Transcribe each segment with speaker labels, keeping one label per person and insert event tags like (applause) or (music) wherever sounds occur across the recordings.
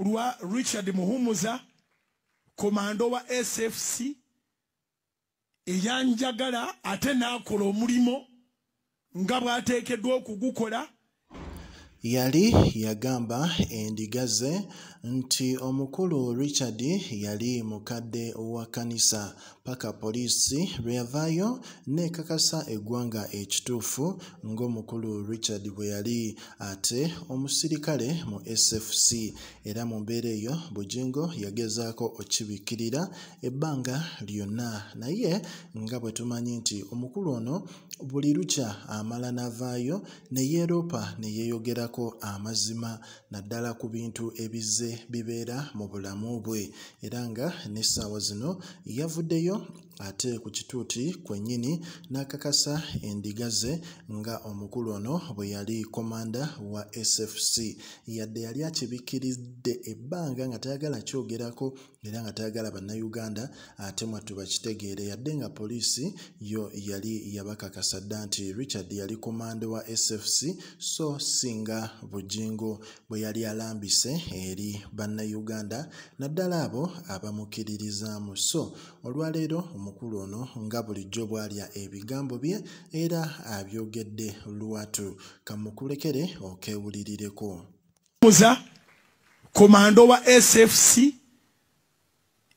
Speaker 1: ku lwa richard muhumuza komando wa sfc eyanjagala ate n'akola omulimo nga bw'ateekeddwa okugukola
Speaker 2: yali yagamba endiga ze nti omukulu richard yali mukadde wa kkanisa paka poliisi lwe yavaayo neekakasa eggwanga ekituufu ng'omukulu richard bwe yali ate omusirikale mu sfc era mu mbeera eyo bugingo yagezaako okibikirira ebbanga lyonna. Naye nga bwe tumanyi nti omukulu ono buli lukya amala n'avaayo ne yeeroopa ne yeeyogerako amazima naddala ku bintu ebizze bibeera mu bulamu bwe. Era nga n'essaawa zino yavuddeyo ate ku kituuti kwennyini n'akakasa endiga ze nga omukulu ono bwe yali komanda wa sfc yadde yali akibikiridde ebbanga nga tayagala kyogerako era nga tayagala bannayuganda ate mwattu bakitegeere. Yadde nga poliisi yo yali yabakakasa dda nti richard yali komanda wa sfc so singa bugingo bwe yali alambise eri bannayuganda naddala abo abamukiririzaamu so olwaleero omukulu ono nga bulijjo bw'alya ebigambo bye era abyogedde lwatu. Kamukulekere okeewulirireko.
Speaker 1: Muza komando wa sfc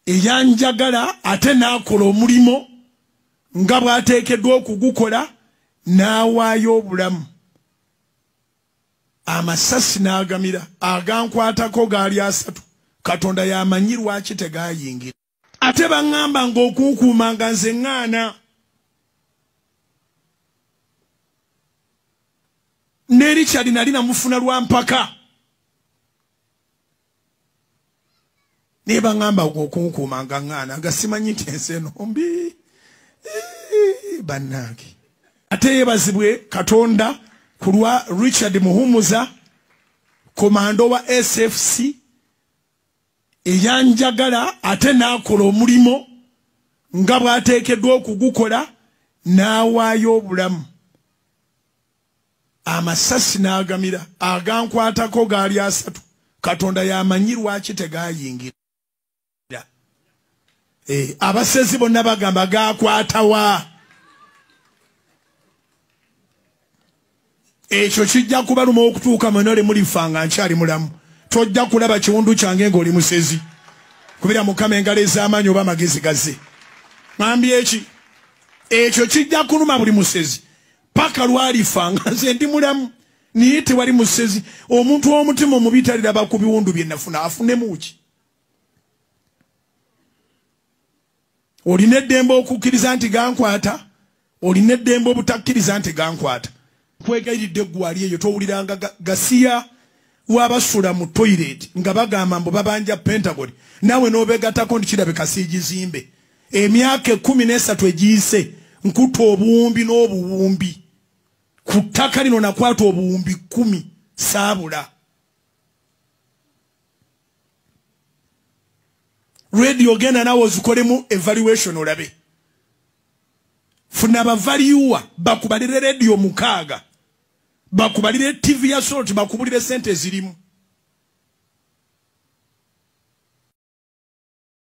Speaker 1: eyanjagala ate n'akola omulimo nga bw'ateekeddwa okugukola n'awaayo obulamu. Amasasi n'agamira agankwatako gaali asatu. Katonda yamanyi lwaki tegayingira ate baŋŋamba ng'okunkuuma nga nze ŋŋaana. Ne richard nali namufuna lwa mpaka. Naye baŋŋamba ng'okunkuuma nga ŋŋaana nga simanyi nti ensi eno mbi bannange. Ate yeebazibwe katonda ku lwa richard muhumuza komando wa sfc eyanjagala ate n'akola omulimo nga bw'ateekeddwa okugukola n'awaayo obulamu. Amasasi n'agamira agankwatako gaali asatu. Katonda yamanyi lwaki tegayingira e, abasezi bonna bagamba gakwatawa ekyo kijja kubaluma okutuuka mweno lemulifa nga nkyali mulamu tojja kulaba kiwundu kyange ng'oli musezi. Kubira mukama engalo ez'amaanyi oba amagezi gaze ŋambye eki ekyo kijja kuluma buli musezi. Paka lwalifa nga (laughs) nze ndi mulamu. Naye tewali musezi. Omuntu w'omutima omubi taliraba ku biwundu bye nafuna afunemuki olina eddembe okukkiriza nti gankwata? Olina eddembe obutakkiriza nti gankwata? Nkwegayiridde eggwali eyo towuliranga gasiya wabasula mu toilet nga bagamba mbu babanja pentagon. Nawe n'obegatako nti kirabika siigizimbe emyaka ekumi n'esatu egiyise nkutta obuwumbi n'obuwumbi. Ku ttaka lino nakwata obuwumbi kumi saabula. Radio genda nawe ozikolemu evaluation olabe. Funa abavaliuwa bakubalire radio mukaaga bakubalire tv ya sort bakubulire sente ezirimu